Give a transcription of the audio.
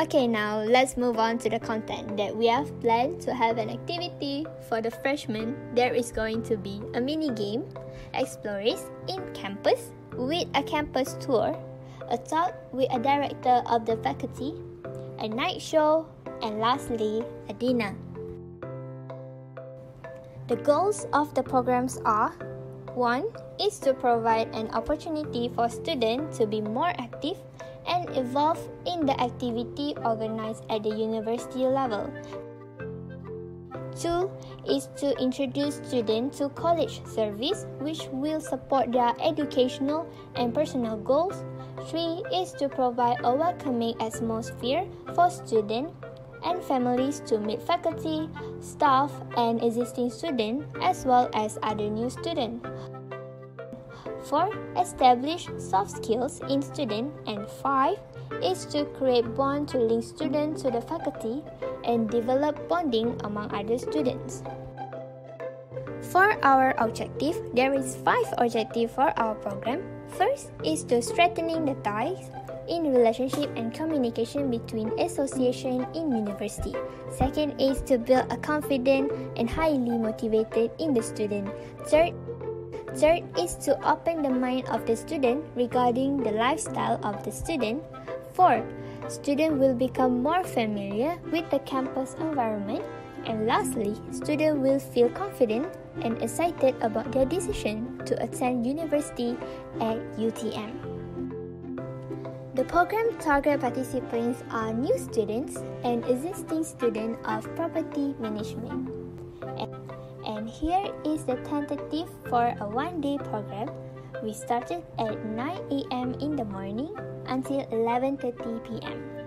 Okay, now let's move on to the content that we have planned to have an activity for the freshmen. There is going to be a mini game, explorers in campus with a campus tour, a talk with a director of the faculty, a night show, and lastly, a dinner. The goals of the programs are 1 is to provide an opportunity for students to be more active and evolve in the activity organized at the university level. 2 is to introduce students to college service which will support their educational and personal goals. 3 is to provide a welcoming atmosphere for students and families to meet faculty, staff, and existing students as well as other new students. 4. Establish soft skills in students and 5 is to create bond to link students to the faculty and develop bonding among other students. For our objective, there is five objectives for our program. First is to strengthening the ties in relationship and communication between association in university. Second is to build a confident and highly motivated in the student. Third Third is to open the mind of the student regarding the lifestyle of the student. Fourth, student will become more familiar with the campus environment. And lastly, student will feel confident and excited about their decision to attend university at UTM. The program target participants are new students and existing students of property management. And here is the tentative for a one day program. We started at 9 a.m. in the morning until 11:30 p.m.